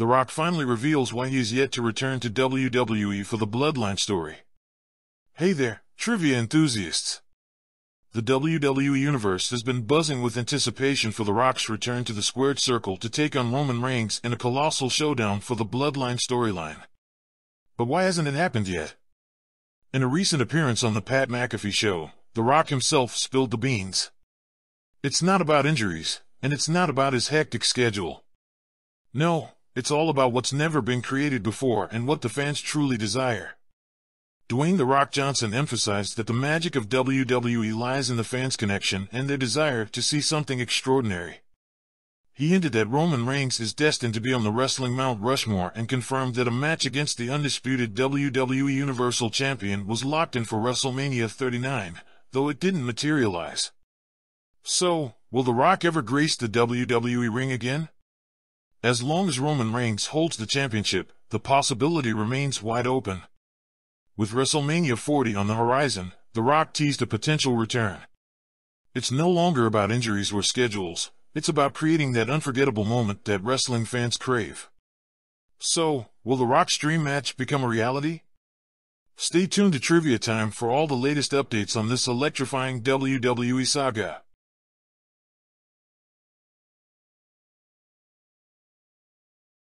The Rock finally reveals why he is yet to return to WWE for the Bloodline story. Hey there, trivia enthusiasts! The WWE Universe has been buzzing with anticipation for The Rock's return to the squared circle to take on Roman Reigns in a colossal showdown for the Bloodline storyline. But why hasn't it happened yet? In a recent appearance on the Pat McAfee show, The Rock himself spilled the beans. It's not about injuries, and it's not about his hectic schedule. No, it's all about what's never been created before and what the fans truly desire. Dwayne The Rock Johnson emphasized that the magic of WWE lies in the fans' connection and their desire to see something extraordinary. He hinted that Roman Reigns is destined to be on the wrestling Mount Rushmore and confirmed that a match against the undisputed WWE Universal Champion was locked in for WrestleMania 39, though it didn't materialize. So, will The Rock ever grace the WWE ring again? As long as Roman Reigns holds the championship, the possibility remains wide open. With WrestleMania 40 on the horizon, The Rock teased a potential return. It's no longer about injuries or schedules, it's about creating that unforgettable moment that wrestling fans crave. So, will The Rock's dream match become a reality? Stay tuned to Trivia Time for all the latest updates on this electrifying WWE saga.